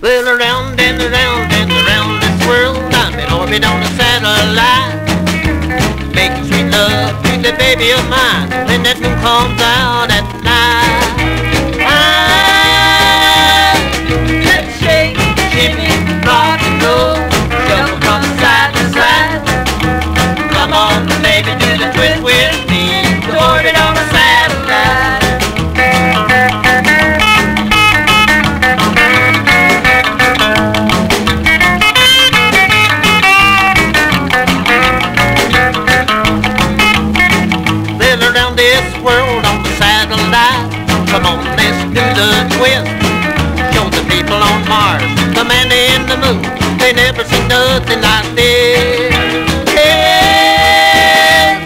Well, around and around and around this world, I'm in orbit on a satellite. Making sweet love to the baby of mine when that moon comes out at night. This world on the satellite. Come on, let's do the twist. Show the people on Mars, the man in the moon. They never seen nothing like this. Hey,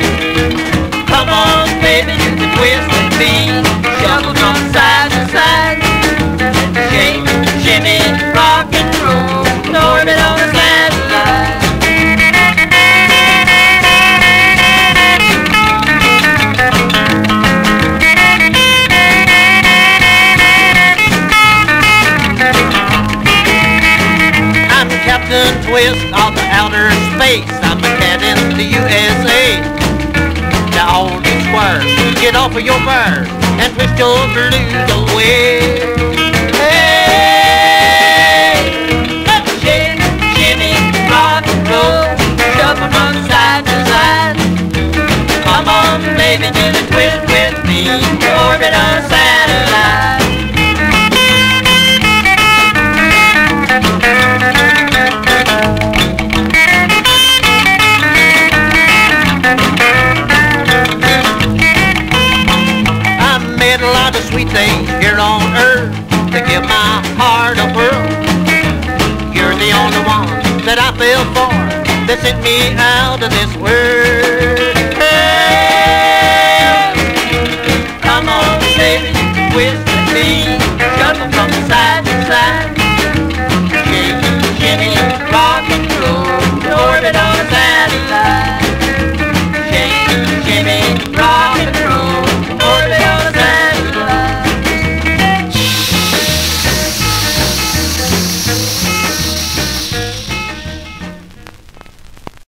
come on, baby, do the twist with me. Twist of the outer space. I'm a cat in the USA. Now all you get off of your bird and twist your blues away. Hey, shake, shimmy, rock and roll, shuffle from side to side. Come on, baby, do the twist with me, orbit on a sweet things here on earth to give my heart a whirl. You're the only one that I fell for that sent me out of this world.